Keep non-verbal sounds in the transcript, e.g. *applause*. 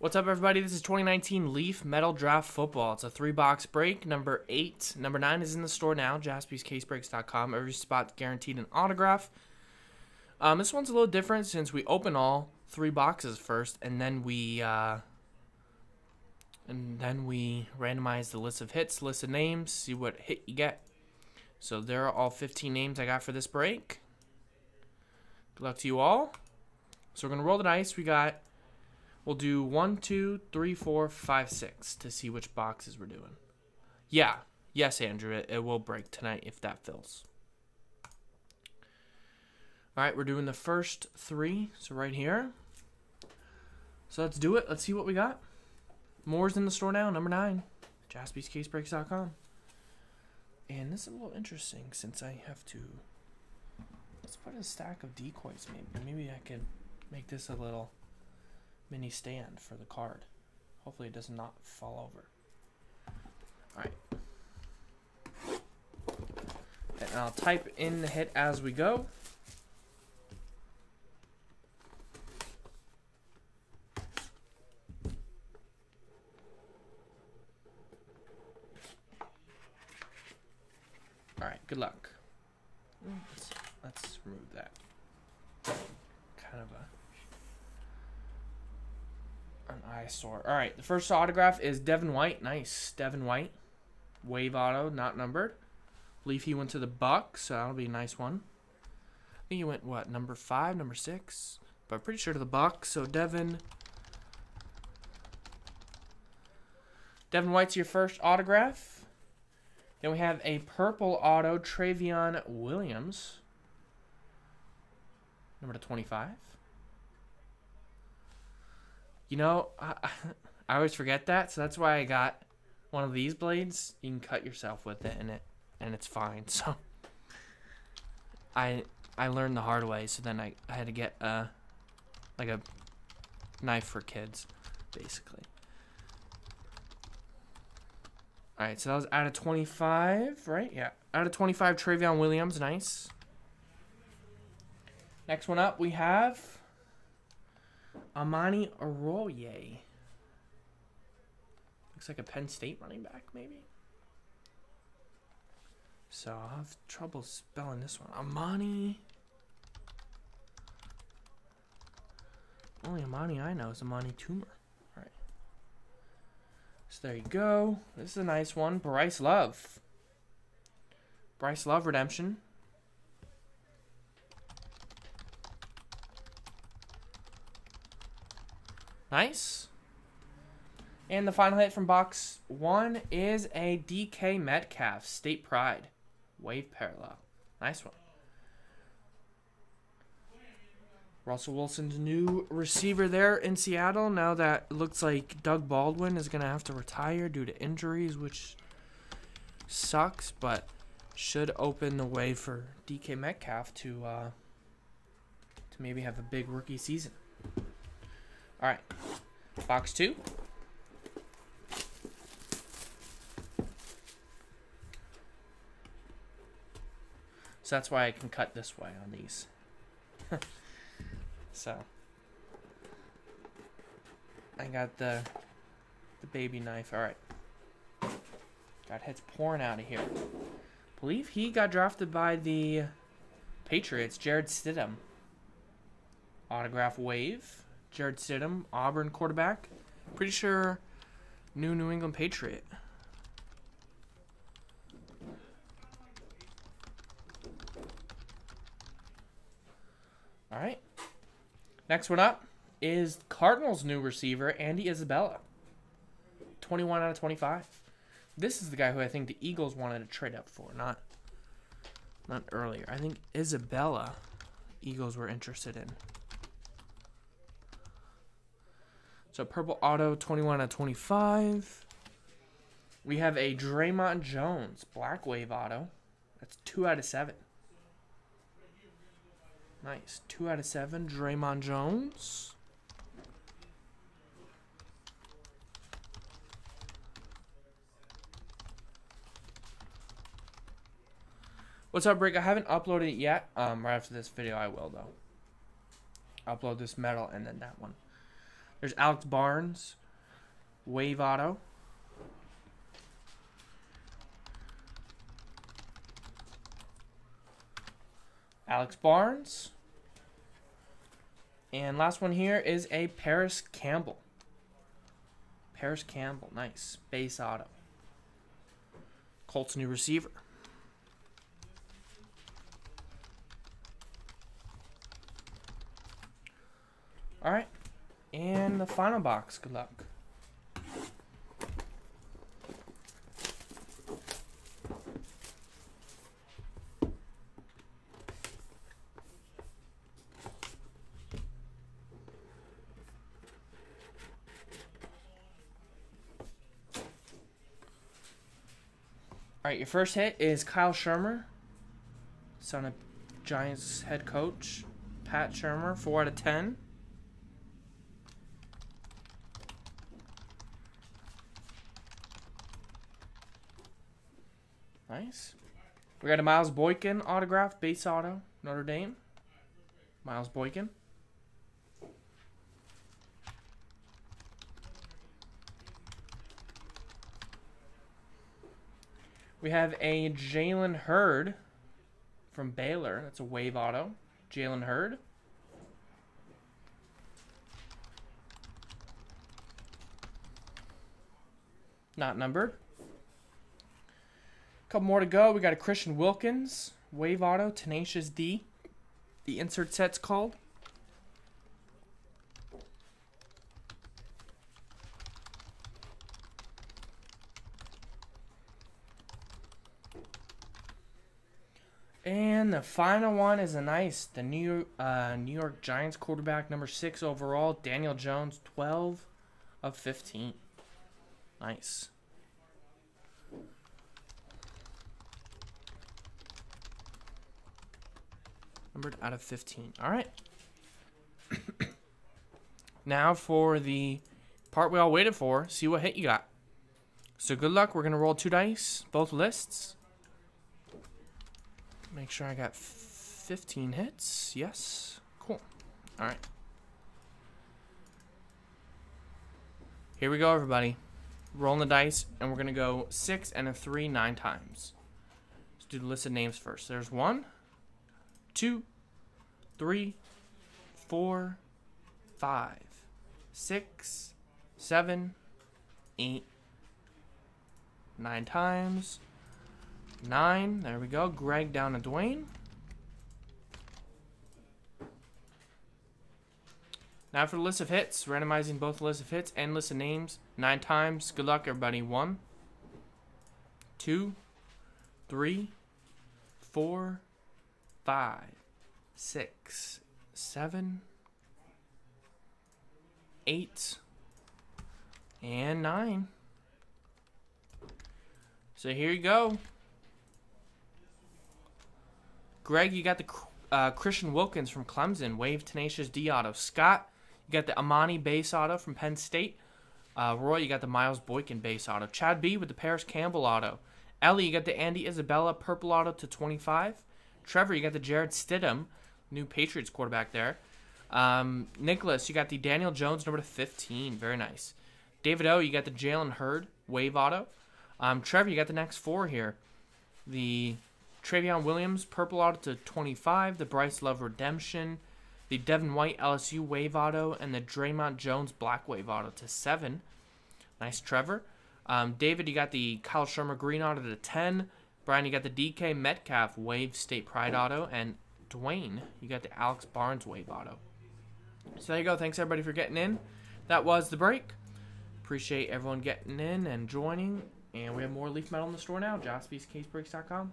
What's up, everybody? This is 2019 Leaf Metal Draft Football. It's a three box break. Number eight. Number nine is in the store now, jaspyscasebreaks.com. Every spot guaranteed an autograph. Um, this one's a little different since we open all three boxes first, and then we uh, and then we randomize the list of hits, list of names, see what hit you get. So there are all 15 names I got for this break. Good luck to you all. So we're gonna roll the dice. We got We'll do one, two, three, four, five, six to see which boxes we're doing. Yeah. Yes, Andrew, it, it will break tonight if that fills. All right, we're doing the first three. So right here. So let's do it. Let's see what we got. Moore's in the store now, number nine. JaspysCaseBreaks.com. And this is a little interesting since I have to. Let's put a stack of decoys. Maybe maybe I can make this a little mini stand for the card. Hopefully it does not fall over. Alright. And I'll type in the hit as we go. Alright, good luck. Let's, let's remove that. Kind of a an eyesore. All right, the first autograph is Devin White. Nice, Devin White. Wave auto, not numbered. Believe he went to the Bucs, so that'll be a nice one. I think he went what number five, number six, but pretty sure to the Bucs. So Devin. Devin White's your first autograph. Then we have a purple auto, Trayveon Williams. Number to 25. You know, I, *laughs* I always forget that, so that's why I got one of these blades. You can cut yourself with it, and it and it's fine. *laughs* So I I learned the hard way. So then I, I had to get a like a knife for kids, basically. All right, so that was out of 25, right? Yeah, out of 25, Trayveon Williams, nice. Next one up, we have Amani Oruwariye. Looks like a Penn State running back, maybe. So I'll have trouble spelling this one. Amani. Only Amani I know is Amani Toomer. All right. So there you go. This is a nice one. Bryce Love. Bryce Love redemption. Nice. And the final hit from box one is a DK Metcalf, State Pride. Wave parallel. Nice one. Russell Wilson's new receiver there in Seattle. Now that looks like Doug Baldwin is going to have to retire due to injuries, which sucks, but should open the way for DK Metcalf to uh, to maybe have a big rookie season. All right. Box two. So that's why I can cut this way on these. *laughs* so I got the the baby knife. All right. Got heads pouring out of here. Believe he got drafted by the Patriots. Jarrett Stidham. Autograph wave. Jarrett Stidham, Auburn quarterback. Pretty sure new New England Patriot. All right. Next one up is Cardinals' new receiver, Andy Isabella. 21 out of 25. This is the guy who I think the Eagles wanted to trade up for, not not earlier. I think Isabella Eagles were interested in. So purple auto, 21 out of 25. We have a Dre'Mont Jones, black wave auto. That's 2 out of 7. Nice. 2 out of 7, Dre'Mont Jones. What's up, Brick? I haven't uploaded it yet. Um, right after this video, I will, though. Upload this metal and then that one. There's Alex Barnes, Wave Auto. Alex Barnes. And last one here is a Parris Campbell. Parris Campbell, nice. Base auto. Colts new receiver. All right. And the final box. Good luck. All right, your first hit is Kyle Shurmur, son of Giants head coach Pat Shurmur, 4 out of 10. Nice. We got a Miles Boykin autograph, base auto, Notre Dame. Miles Boykin. We have a Jalen Hurd from Baylor. That's a wave auto. Jalen Hurd. Not numbered. Couple more to go. We got a Christian Wilkins, Wave Auto, Tenacious D. The insert set's called. And the final one is a nice, the New uh, New York Giants quarterback, number six overall, Daniel Jones, 12 of 15. Nice. Numbered out of 15. All right. *coughs* now for the part we all waited for. See what hit you got. So good luck. We're going to roll two dice, both lists. Make sure I got 15 hits. Yes. Cool. All right. Here we go, everybody. Rolling the dice, and we're going to go six and a three nine times. Let's do the list of names first. There's one, two, three, four, five, six, seven, eight, nine times. Nine. There we go. Greg down to Dwayne. Now for the list of hits, randomizing both lists of hits and list of names nine times. Good luck, everybody. One, two, three, four, five, six, seven, eight, and nine. So here you go. Greg, you got the uh, Christian Wilkins from Clemson, Wave Tenacious D auto. Scott, you got the Amani base auto from Penn State. Uh, Roy, you got the Miles Boykin base auto. Chad B with the Parris Campbell auto. Ellie, you got the Andy Isabella purple auto to 25. Trevor, you got the Jarrett Stidham, new Patriots quarterback there. Um, Nicholas, you got the Daniel Jones number to 15. Very nice. David O, you got the Jalen Hurd wave auto. Um, Trevor, you got the next four here. The Trayveon Williams, purple auto to 25. The Bryce Love Redemption. The Devin White LSU wave auto. And the Dre'Mont Jones black wave auto to 7. Nice, Trevor. Um, David, you got the Kyle Shurmur green auto to 10. Brian, you got the DK Metcalf wave state pride auto. And Dwayne, you got the Alex Barnes wave auto. So there you go. Thanks, everybody, for getting in. That was the break. Appreciate everyone getting in and joining. And we have more Leaf Metal in the store now. JaspysCaseBreaks.com.